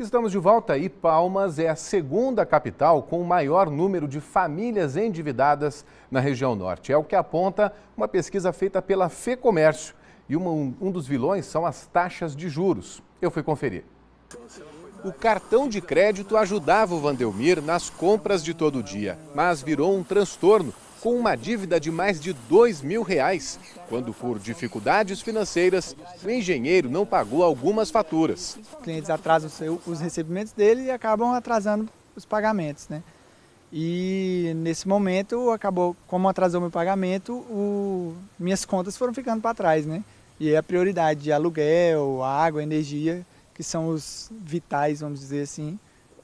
Estamos de volta e Palmas é a segunda capital com o maior número de famílias endividadas na região norte. É o que aponta uma pesquisa feita pela FEComércio. E um, um dos vilões são as taxas de juros. Eu fui conferir. O cartão de crédito ajudava o Vandelmir nas compras de todo dia, mas virou um transtorno com uma dívida de mais de dois mil reais, quando por dificuldades financeiras, o engenheiro não pagou algumas faturas. Os clientes atrasam os recebimentos dele e acabam atrasando os pagamentos, né? E nesse momento, acabou, como atrasou meu pagamento, o, minhas contas foram ficando para trás, né? E é a prioridade de aluguel, água, energia, que são os vitais, vamos dizer assim,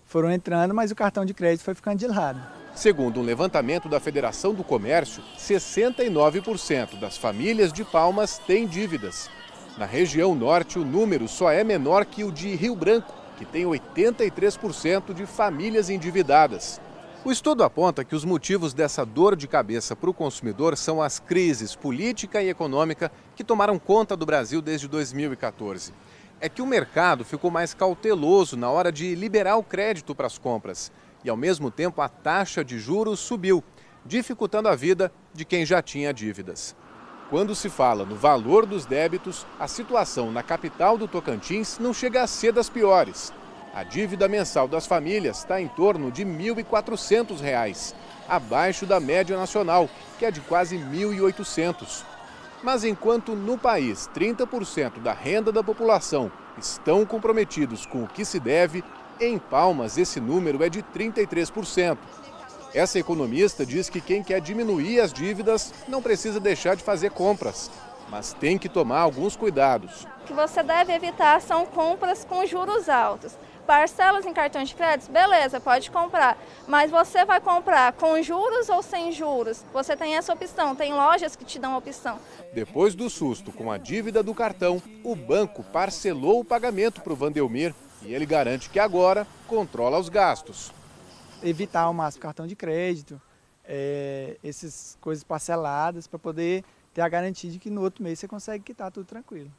foram entrando, mas o cartão de crédito foi ficando de lado. Segundo um levantamento da Federação do Comércio, 69% das famílias de Palmas têm dívidas. Na região norte, o número só é menor que o de Rio Branco, que tem 83% de famílias endividadas. O estudo aponta que os motivos dessa dor de cabeça para o consumidor são as crises política e econômica que tomaram conta do Brasil desde 2014. É que o mercado ficou mais cauteloso na hora de liberar o crédito para as compras e, ao mesmo tempo, a taxa de juros subiu, dificultando a vida de quem já tinha dívidas. Quando se fala no valor dos débitos, a situação na capital do Tocantins não chega a ser das piores. A dívida mensal das famílias está em torno de R$ 1.400, abaixo da média nacional, que é de quase R$ 1.800. Mas enquanto no país 30% da renda da população estão comprometidos com o que se deve, em Palmas, esse número é de 33%. Essa economista diz que quem quer diminuir as dívidas não precisa deixar de fazer compras, mas tem que tomar alguns cuidados. O que você deve evitar são compras com juros altos. Parcelas em cartões de crédito, beleza, pode comprar. Mas você vai comprar com juros ou sem juros? Você tem essa opção, tem lojas que te dão a opção. Depois do susto com a dívida do cartão, o banco parcelou o pagamento para o Vandelmir e ele garante que agora controla os gastos. Evitar o máximo cartão de crédito, é, essas coisas parceladas, para poder ter a garantia de que no outro mês você consegue quitar tudo tranquilo.